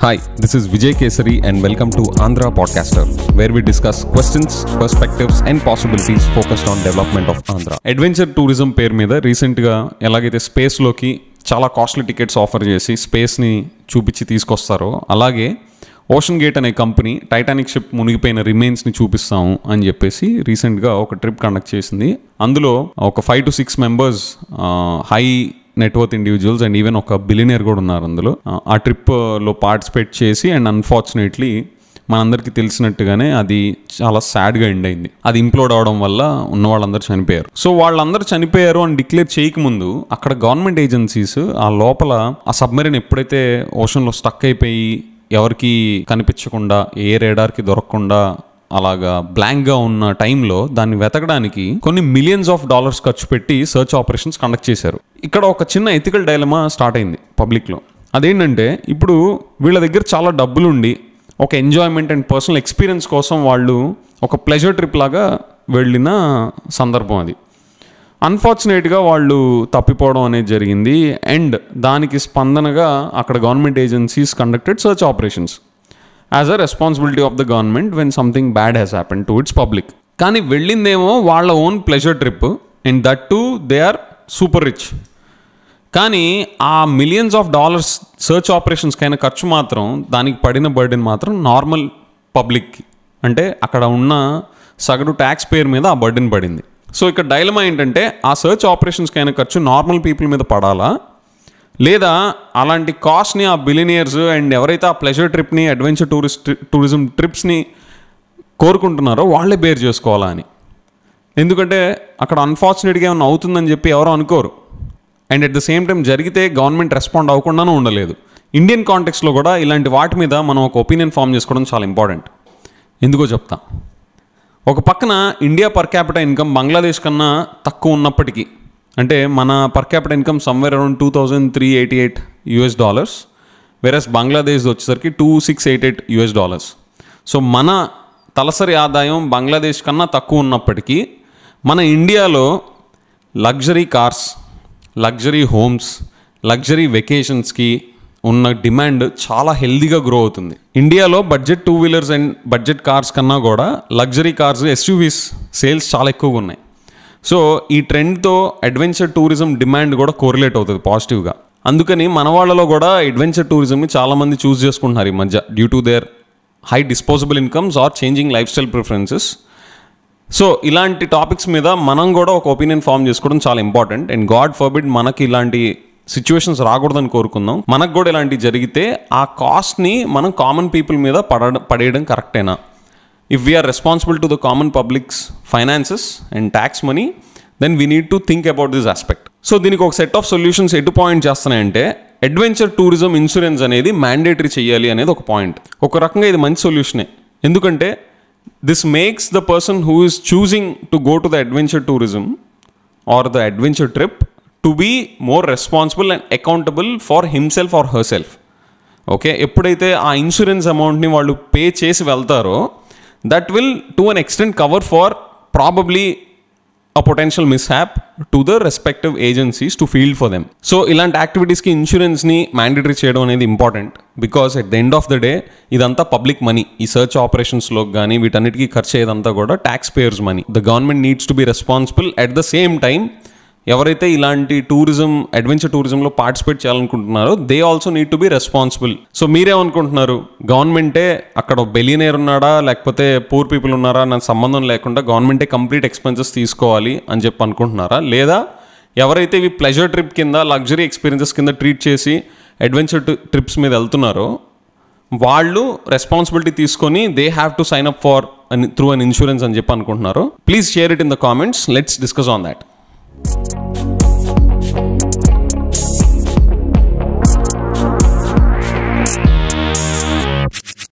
Hi, this is Vijay Kesari and welcome to Andhra Podcaster, where we discuss questions, perspectives and possibilities focused on development of Andhra. Adventure tourism పేరు మీద రీసెంట్గా ఎలాగైతే స్పేస్లోకి చాలా costly tickets offer చేసి స్పేస్ని చూపించి తీసుకొస్తారో అలాగే ఓషన్ గేట్ అనే కంపెనీ టైటానిక్ షిప్ మునిగిపోయిన రిమైన్స్ని చూపిస్తాము అని చెప్పేసి రీసెంట్గా ఒక ట్రిప్ కండక్ట్ చేసింది అందులో ఒక five to six members high net individuals individuals and even billionaire కూడా ఉన్నారు అందులో. ఆ, ట్రిప్లో పార్టిసిపేట్ చేసి అండ్ అన్ఫార్చునేట్లీ మనందరికీ తెలిసినట్టుగానే అది చాలా సాడ్గా ఎండ్ అయింది. అది ఇంప్లోడ్ అవడం వల్ల ఉన్న వాళ్ళందరూ చనిపోయారు. సో వాళ్ళందరూ చనిపోయారు అని డిక్లేర్ చేయకముందు అక్కడ గవర్నమెంట్ ఏజెన్సీస్ ఆ లోపల ఆ సబ్మెరీన్ ఎప్పుడైతే ఓషన్లో స్టక్ అయిపోయి ఎవరికి కనిపించకుండా ఏ రేడార్కి దొరకకుండా అలాగా బ్లాంక్గా ఉన్న టైంలో దాన్ని వెతకడానికి కొన్ని మిలియన్స్ ఆఫ్ డాలర్స్ ఖర్చు పెట్టి సర్చ్ ఆపరేషన్స్ కండక్ట్ చేశారు. ఇక్కడ ఒక చిన్న ఎథికల్ డైలమా స్టార్ట్ అయింది పబ్లిక్లో అదేంటంటే ఇప్పుడు వీళ్ళ దగ్గర చాలా డబ్బులుండి ఒక ఎంజాయ్మెంట్ అండ్ పర్సనల్ ఎక్స్పీరియన్స్ కోసం వాళ్ళు ఒక ప్లెజర్ ట్రిప్ లాగా వెళ్ళిన సందర్భం అది. అన్ఫార్చునేట్గా వాళ్ళు తప్పిపోవడం అనేది జరిగింది. అండ్ దానికి స్పందనగా అక్కడ government agencies conducted search operations as a responsibility of the government when something bad has happen to its public కానీ వెళ్ళిందేమో వాళ్ళ own pleasure trip and that to they are super rich కానీ ఆ మిలియన్స్ ఆఫ్ డాలర్స్ సర్చ్ ఆపరేషన్స్కైనా ఖర్చు మాత్రం దానికి పడిన బర్డెన్ మాత్రం నార్మల్ పబ్లిక్కి అంటే అక్కడ ఉన్న సగటు ట్యాక్స్ పేరు మీద ఆ బర్డెన్ పడింది. సో ఇక్కడ డైలమా ఏంటంటే ఆ సర్చ్ ఆపరేషన్స్కైనా ఖర్చు నార్మల్ పీపుల్ మీద పడాలా? లేదా అలాంటి కాస్ట్ని ఆ బిలినియర్స్ అండ్ ఎవరైతే ఆ ప్లెజర్ ట్రిప్ని అడ్వెంచర్ టూరిస్ట్ టూరిజం ట్రిప్స్ని కోరుకుంటున్నారో వాళ్ళే బేర్ చేసుకోవాలా అని. ఎందుకంటే అక్కడ అన్ఫార్చునేట్గా ఏమైనా అవుతుందని చెప్పి ఎవరో అనుకోరు. And at the same time జరిగితే గవర్నమెంట్ రెస్పాండ్ అవ్వకుండానే ఉండలేదు. ఇండియన్ కాంటెక్స్లో కూడా ఇలాంటి వాటి మీద మనం ఒక ఒపీనియన్ ఫామ్ చేసుకోవడం చాలా ఇంపార్టెంట్ ఎందుకో చెప్తా. ఒక పక్కన India per capita income Bangladesh కన్నా తక్కువ ఉన్నప్పటికీ అంటే మన per capita income somewhere around two thousand three eighty eight US dollars versus Bangladesh వచ్చేసరికి two six eight eight US dollars so మన తలసరి ఆదాయం బంగ్లాదేశ్ కన్నా తక్కువ ఉన్నప్పటికీ మన ఇండియాలో luxury cars luxury homes luxury వెకేషన్స్కి ఉన్న డిమాండ్ చాలా హెల్దీగా గ్రో అవుతుంది. ఇండియాలో budget two wheelers and budget cars కన్నా కూడా లగ్జరీ కార్స్ ఎస్యూవీస్ సేల్స్ చాలా ఎక్కువగా ఉన్నాయి. సో ఈ ట్రెండ్తో అడ్వెంచర్ టూరిజం డిమాండ్ కూడా కోరిలేట్ అవుతుంది పాజిటివ్గా. అందుకని మన వాళ్ళలో కూడా అడ్వెంచర్ టూరిజంని చాలామంది చూస్ చేసుకుంటున్నారు ఈ మధ్య due to their high disposable incomes or changing lifestyle preferences so ఇలాంటి టాపిక్స్ మీద మనం కూడా ఒక ఒపీనియన్ ఫామ్ చేసుకోవడం చాలా ఇంపార్టెంట్ అండ్ గాడ్ ఫర్బిడ్ మనకి ఇలాంటి సిచ్యువేషన్స్ రాకూడదని కోరుకుందాం. మనకు కూడా ఇలాంటివి జరిగితే ఆ కాస్ట్ని మనం కామన్ పీపుల్ మీద పడడం పడేయడం కరెక్టేనా if we are responsible to the common publics finances and tax money then we need to think about this aspect so దీనికి ఒక సెట్ ఆఫ్ సొల్యూషన్స్ ఎటు పాయింట్ చేస్తున్నాయంటే అడ్వెంచర్ టూరిజం ఇన్సూరెన్స్ అనేది మ్యాండేటరీ చేయాలి అనేది ఒక పాయింట్ ఒక రకంగా ఇది మంచి సొల్యూషనే ఎందుకంటే this makes the person who is choosing to go to the adventure tourism or the adventure trip to be more responsible and accountable for himself or herself okay ఎప్పుడైతే ఆ ఇన్సూరెన్స్ అమౌంట్ని వాళ్ళు పే చేసి వెళ్తారో that will to an extent cover for probably a potential mishap to the respective agencies to field for them so ఇలాంటి యాక్టివిటీస్కి ఇన్సూరెన్స్ని mandatory చేయడం అనేది important because at the end of the day ఇదంతా పబ్లిక్ మనీ ఈ search ఆపరేషన్స్లో కానీ వీటన్నిటికీ ఖర్చు అయ్యేదంతా కూడా tax payers money the government needs to be responsible at the same time ఎవరైతే ఇలాంటి టూరిజం అడ్వెంచర్ టూరిజంలో పార్టిసిపేట్ చేయాలనుకుంటున్నారో they also need to be responsible so మీరేమనుకుంటున్నారు? గవర్నమెంటే అక్కడ బెలియనేర్ ఉన్నాడా? లేకపోతే పూర్ పీపుల్ ఉన్నారా? నాకు సంబంధం లేకుండా గవర్నమెంటే కంప్లీట్ ఎక్స్పెన్సెస్ తీసుకోవాలి అని చెప్పి అనుకుంటున్నారా? లేదా ఎవరైతే ఇవి ప్లెజర్ ట్రిప్ కింద లగ్జరీ ఎక్స్పీరియన్సెస్ కింద ట్రీట్ చేసి అడ్వెంచర్ ట్రిప్స్ మీద వెళ్తున్నారో వాళ్ళు రెస్పాన్సిబిలిటీ తీసుకొని they have to sign up for through an insurance అని చెప్పి అనుకుంటున్నారు please share it in the comments let's discuss on that